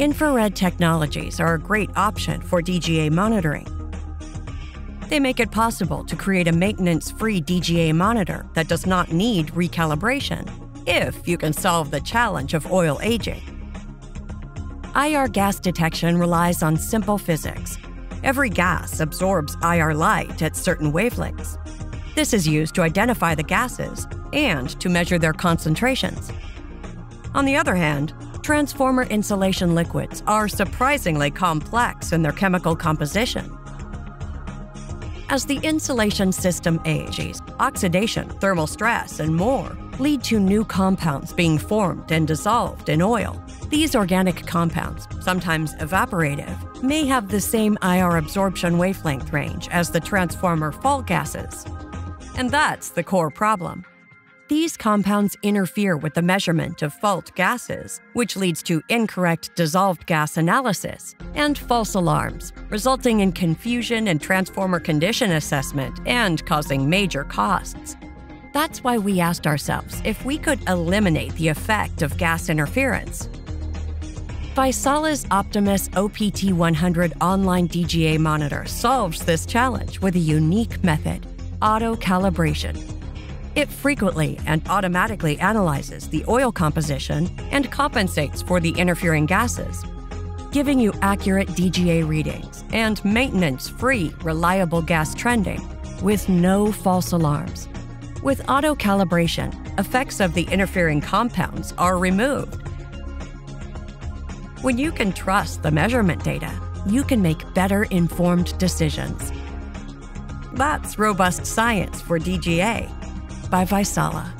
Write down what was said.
Infrared technologies are a great option for DGA monitoring. They make it possible to create a maintenance free DGA monitor that does not need recalibration if you can solve the challenge of oil aging. IR gas detection relies on simple physics. Every gas absorbs IR light at certain wavelengths. This is used to identify the gases and to measure their concentrations. On the other hand, transformer insulation liquids are surprisingly complex in their chemical composition. As the insulation system ages, oxidation, thermal stress, and more lead to new compounds being formed and dissolved in oil. These organic compounds, sometimes evaporative, may have the same IR absorption wavelength range as the transformer fault gases. And that's the core problem. These compounds interfere with the measurement of fault gases, which leads to incorrect dissolved gas analysis and false alarms, resulting in confusion in transformer condition assessment and causing major costs. That's why we asked ourselves if we could eliminate the effect of gas interference. Vaisala's Optimus OPT 100 online DGA monitor solves this challenge with a unique method auto calibration. It frequently and automatically analyzes the oil composition and compensates for the interfering gases, giving you accurate DGA readings and maintenance free, reliable gas trending with no false alarms. With auto calibration, effects of the interfering compounds are removed. When you can trust the measurement data, you can make better informed decisions. That's robust science for DGA by Vaisala.